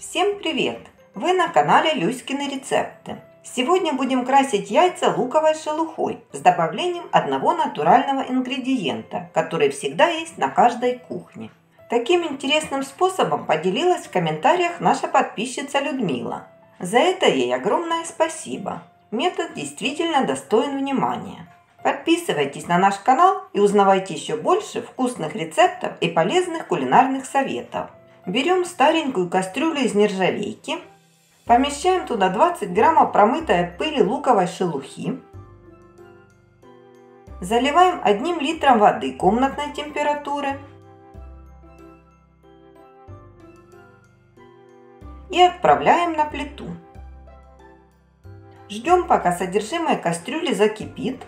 Всем привет! Вы на канале Люськины рецепты. Сегодня будем красить яйца луковой шелухой с добавлением одного натурального ингредиента, который всегда есть на каждой кухне. Таким интересным способом поделилась в комментариях наша подписчица Людмила. За это ей огромное спасибо. Метод действительно достоин внимания. Подписывайтесь на наш канал и узнавайте еще больше вкусных рецептов и полезных кулинарных советов. Берем старенькую кастрюлю из нержавейки, помещаем туда 20 граммов промытой от пыли луковой шелухи, заливаем одним литром воды комнатной температуры и отправляем на плиту. Ждем, пока содержимое кастрюли закипит.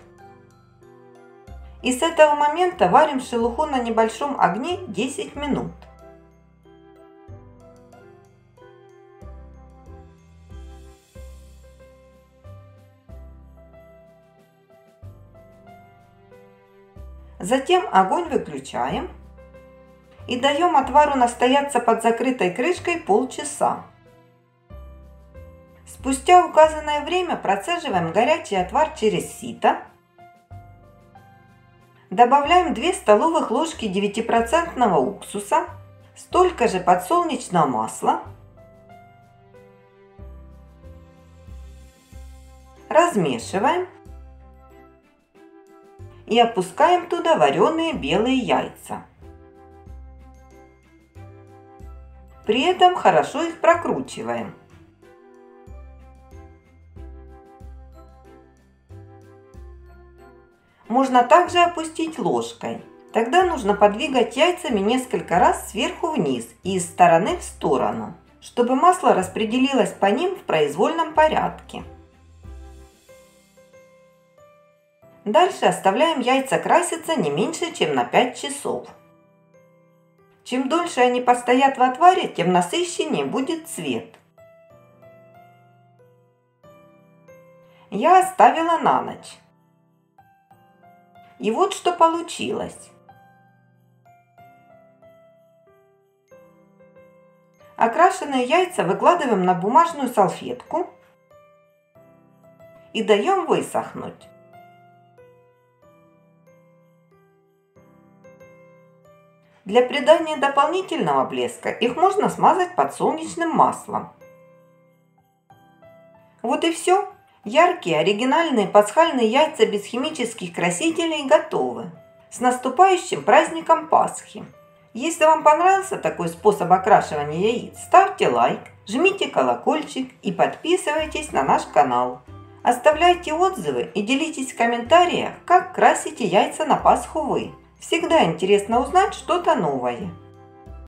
И с этого момента варим шелуху на небольшом огне 10 минут. Затем огонь выключаем и даем отвару настояться под закрытой крышкой полчаса. Спустя указанное время процеживаем горячий отвар через сито. Добавляем 2 столовых ложки 9% уксуса, столько же подсолнечного масла. Размешиваем и опускаем туда вареные белые яйца. При этом хорошо их прокручиваем. Можно также опустить ложкой. Тогда нужно подвигать яйцами несколько раз сверху вниз и из стороны в сторону, чтобы масло распределилось по ним в произвольном порядке. Дальше оставляем яйца краситься не меньше, чем на 5 часов. Чем дольше они постоят в отваре, тем насыщеннее будет цвет. Я оставила на ночь. И вот что получилось. Окрашенные яйца выкладываем на бумажную салфетку и даем высохнуть. Для придания дополнительного блеска их можно смазать подсолнечным маслом. Вот и все. Яркие, оригинальные пасхальные яйца без химических красителей готовы. С наступающим праздником Пасхи! Если вам понравился такой способ окрашивания яиц, ставьте лайк, жмите колокольчик и подписывайтесь на наш канал. Оставляйте отзывы и делитесь в комментариях, как красите яйца на Пасху вы. Всегда интересно узнать что-то новое.